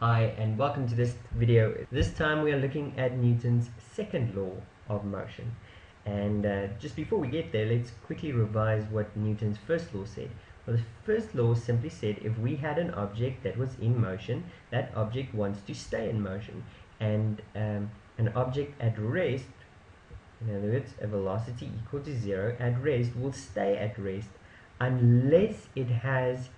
Hi and welcome to this video. This time we are looking at Newton's second law of motion. And uh, just before we get there, let's quickly revise what Newton's first law said. Well, the first law simply said if we had an object that was in motion, that object wants to stay in motion. And um, an object at rest, in other words, a velocity equal to zero at rest, will stay at rest unless it has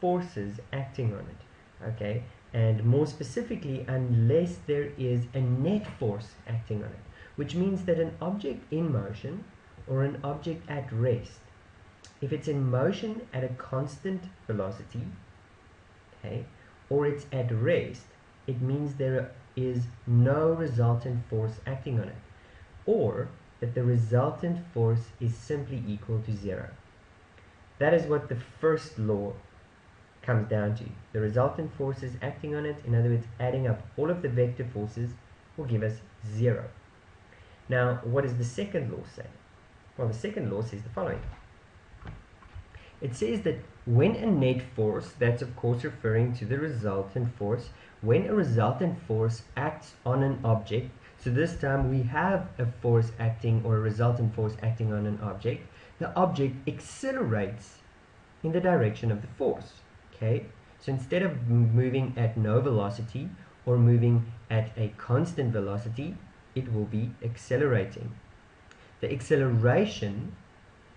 forces acting on it. Okay, and more specifically unless there is a net force acting on it which means that an object in motion or an object at rest if it's in motion at a constant velocity okay or it's at rest it means there is no resultant force acting on it or that the resultant force is simply equal to zero. That is what the first law comes down to. The resultant forces acting on it, in other words, adding up all of the vector forces, will give us zero. Now, what does the second law say? Well, the second law says the following. It says that when a net force, that's of course referring to the resultant force, when a resultant force acts on an object, so this time we have a force acting or a resultant force acting on an object, the object accelerates in the direction of the force okay so instead of moving at no velocity or moving at a constant velocity it will be accelerating. The acceleration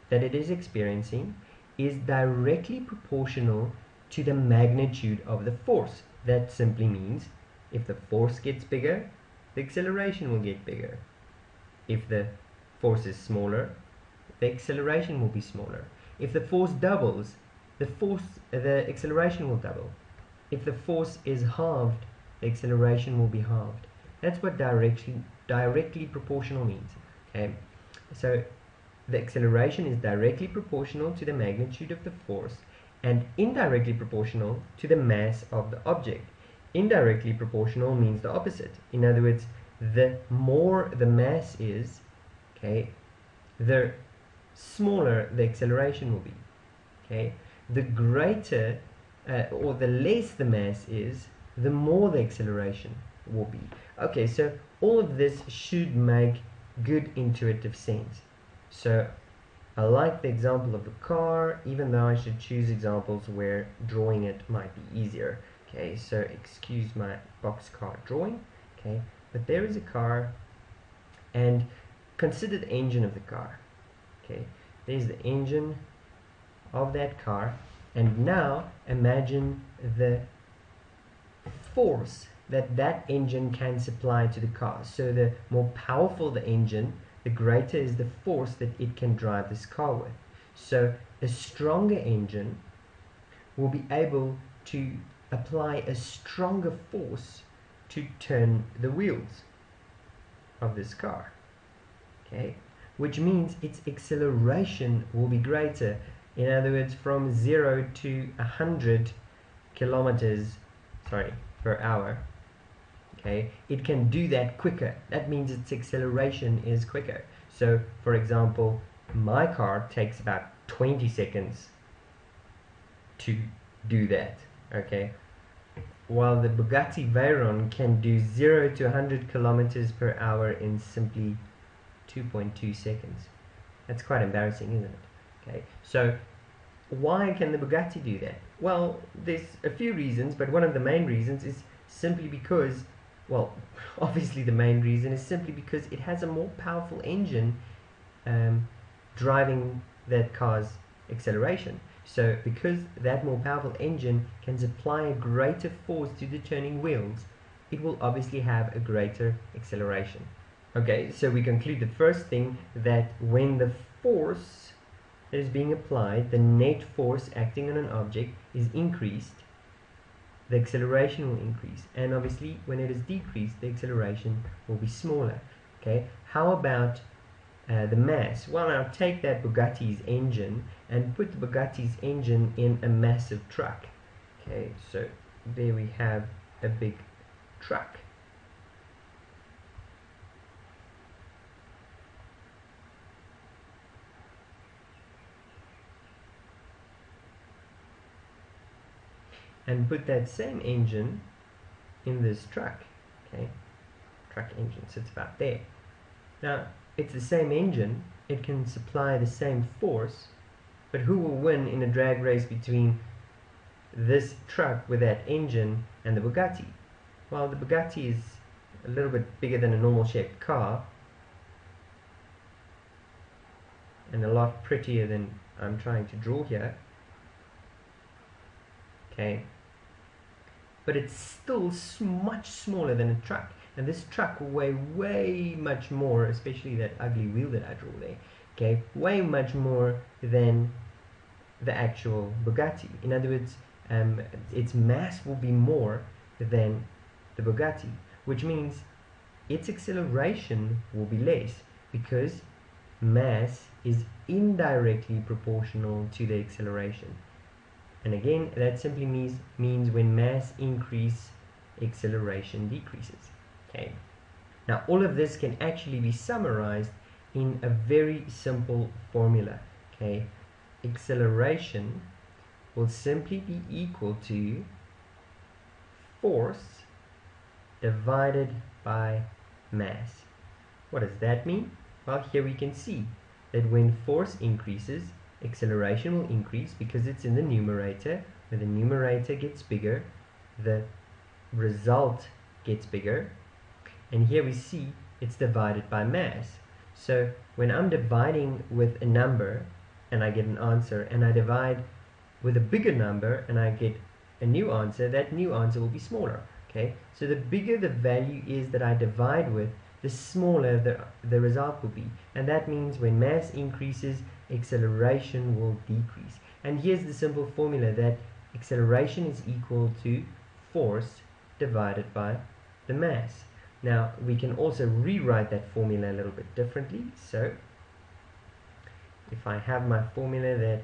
that it is experiencing is directly proportional to the magnitude of the force. That simply means if the force gets bigger the acceleration will get bigger. If the force is smaller the acceleration will be smaller. If the force doubles the force, the acceleration will double. If the force is halved, the acceleration will be halved. That's what directly, directly proportional means. Okay, so the acceleration is directly proportional to the magnitude of the force and indirectly proportional to the mass of the object. Indirectly proportional means the opposite. In other words, the more the mass is, okay, the smaller the acceleration will be. Okay, the greater uh, or the less the mass is, the more the acceleration will be. Okay, so all of this should make good intuitive sense. So I like the example of a car, even though I should choose examples where drawing it might be easier. Okay, so excuse my boxcar drawing. Okay, but there is a car, and consider the engine of the car. Okay, there's the engine of that car. And now imagine the force that that engine can supply to the car. So the more powerful the engine the greater is the force that it can drive this car with. So a stronger engine will be able to apply a stronger force to turn the wheels of this car. Okay? Which means its acceleration will be greater in other words from 0 to 100 kilometers sorry per hour okay it can do that quicker. That means its acceleration is quicker. So for example my car takes about 20 seconds to do that okay? While the Bugatti Veyron can do 0 to 100 kilometers per hour in simply 2.2 seconds. That's quite embarrassing isn't it Okay, so why can the Bugatti do that? Well, there's a few reasons, but one of the main reasons is simply because, well, obviously the main reason is simply because it has a more powerful engine um, driving that car's acceleration. So because that more powerful engine can supply a greater force to the turning wheels, it will obviously have a greater acceleration. Okay, so we conclude the first thing that when the force that is being applied, the net force acting on an object is increased, the acceleration will increase. And obviously, when it is decreased, the acceleration will be smaller. Okay, how about uh, the mass? Well, now take that Bugatti's engine and put the Bugatti's engine in a massive truck. Okay, so there we have a big truck. And put that same engine in this truck. Okay, truck engine sits about there. Now, it's the same engine, it can supply the same force, but who will win in a drag race between this truck with that engine and the Bugatti? Well, the Bugatti is a little bit bigger than a normal shaped car and a lot prettier than I'm trying to draw here. Okay, but it's still much smaller than a truck. And this truck will weigh way much more especially that ugly wheel that I drew there okay? Way much more than the actual Bugatti. In other words um, its mass will be more than the Bugatti which means its acceleration will be less because mass is indirectly proportional to the acceleration and again, that simply means, means when mass increase, acceleration decreases. Okay. Now, all of this can actually be summarized in a very simple formula. Okay. Acceleration will simply be equal to force divided by mass. What does that mean? Well, here we can see that when force increases, acceleration will increase because it's in the numerator. When the numerator gets bigger, the result gets bigger. And here we see it's divided by mass. So when I'm dividing with a number and I get an answer and I divide with a bigger number and I get a new answer, that new answer will be smaller. Okay, so the bigger the value is that I divide with, the smaller the, the result will be. And that means when mass increases, acceleration will decrease. And here's the simple formula that acceleration is equal to force divided by the mass. Now we can also rewrite that formula a little bit differently. So if I have my formula that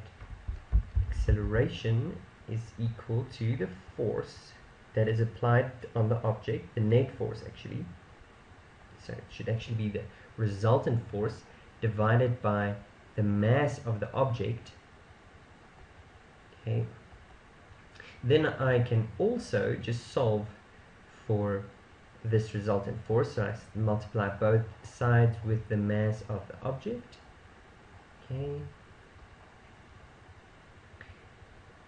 acceleration is equal to the force that is applied on the object, the net force actually. So it should actually be the resultant force divided by the mass of the object okay then I can also just solve for this resultant force. So I multiply both sides with the mass of the object okay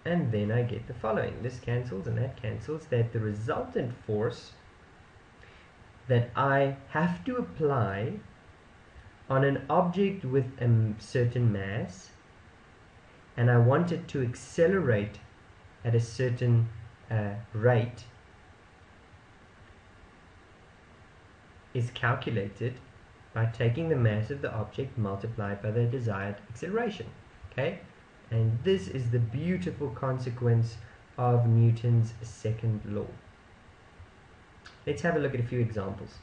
and then I get the following. This cancels and that cancels that the resultant force that I have to apply on an object with a certain mass and I want it to accelerate at a certain uh, rate is calculated by taking the mass of the object multiplied by the desired acceleration okay? And this is the beautiful consequence of Newton's second law. Let's have a look at a few examples